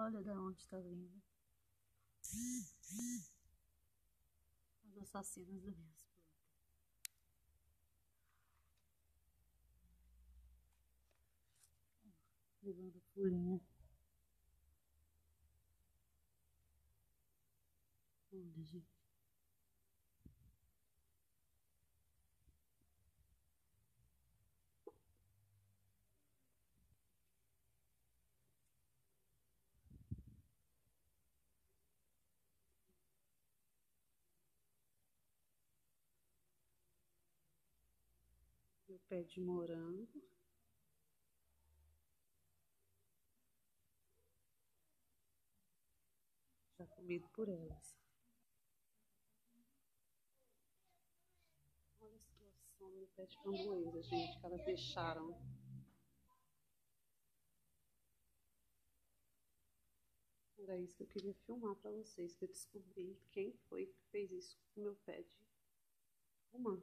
Olha de onde está vindo. As assassinas das minhas plantas. Levando folhinha. Olha, gente. Meu pé de morango. Já comido por elas. Olha a situação do pé de framboesa, gente, que elas deixaram. Era isso que eu queria filmar para vocês, que eu descobri quem foi que fez isso com o meu pé de romã.